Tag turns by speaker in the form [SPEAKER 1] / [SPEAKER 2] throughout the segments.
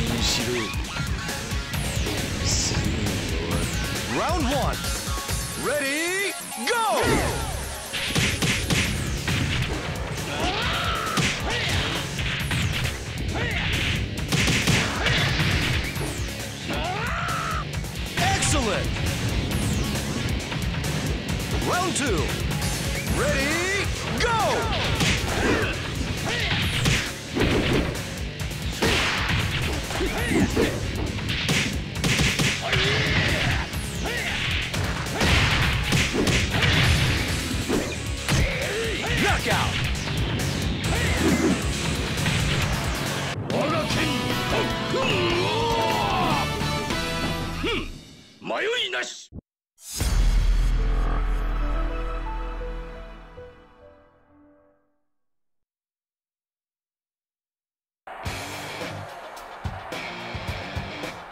[SPEAKER 1] 信しろ戦は Round 1 Ready Go!
[SPEAKER 2] Excellent! Round 2 Ready Go!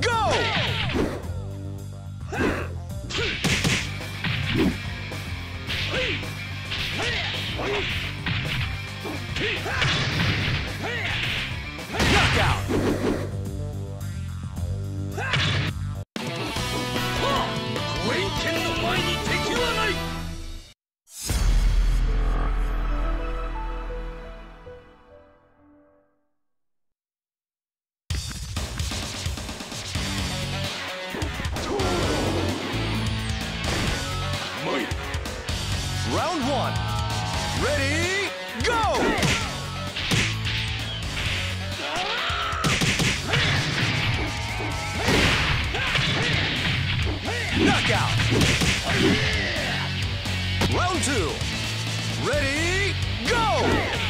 [SPEAKER 1] go! Ready, go! Knockout! Round two. Ready, go!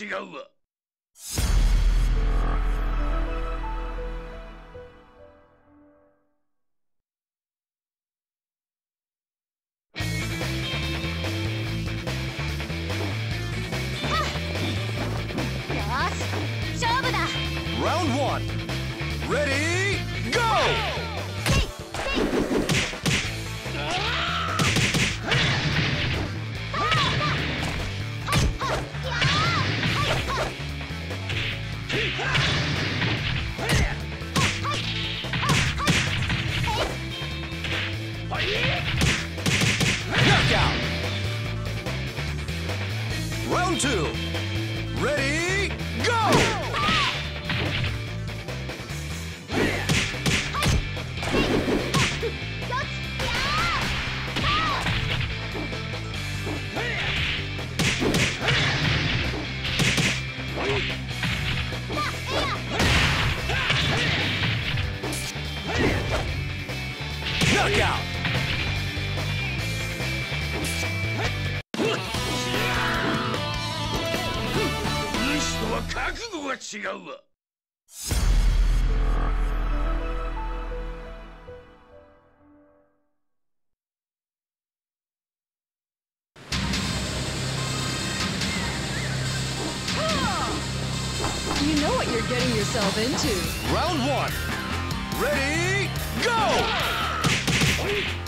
[SPEAKER 2] 違うわ。Out!
[SPEAKER 3] You know what you're getting yourself into.
[SPEAKER 1] Round one. Ready, go! Knockout!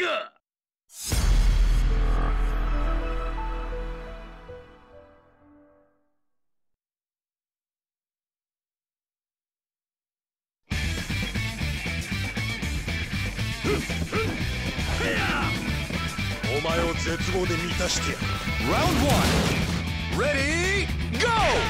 [SPEAKER 2] が
[SPEAKER 4] お前を絶望で満たしてやる
[SPEAKER 1] Round one. Ready, go!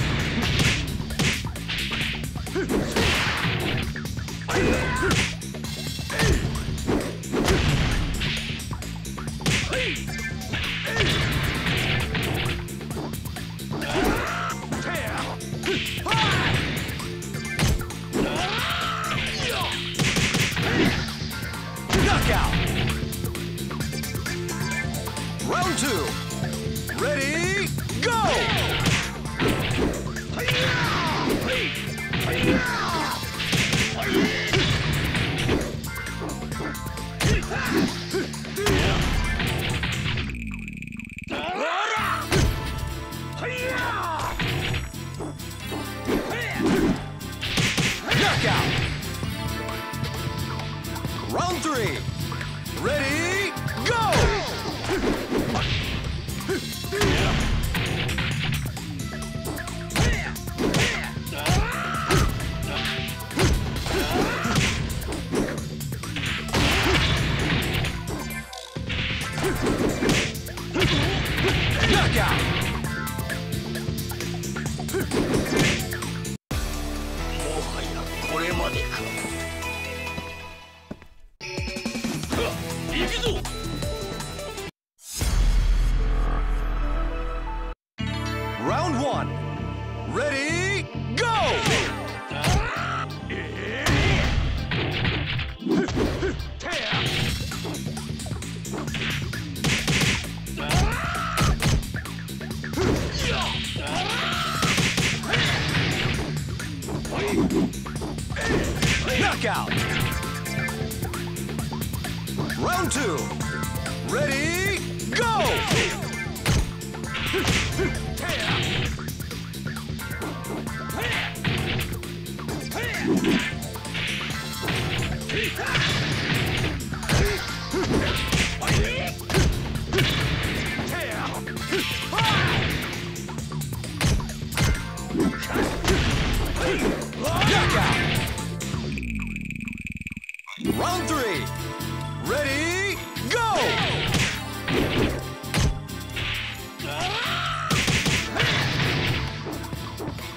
[SPEAKER 1] Knockout! Round one. Ready, go! Knockout! Round two. Ready, go!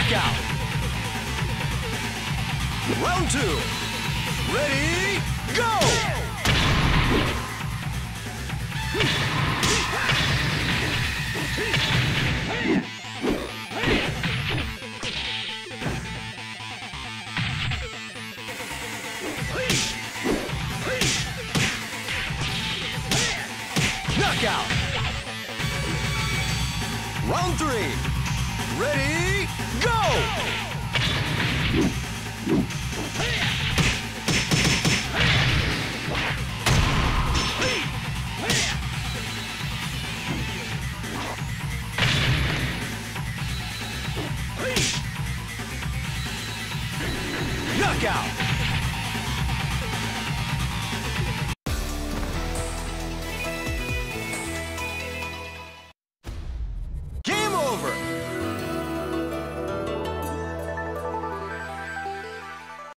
[SPEAKER 1] Knockout. Round two. Ready, go! Knockout. Round three. Ready, go! Knockout!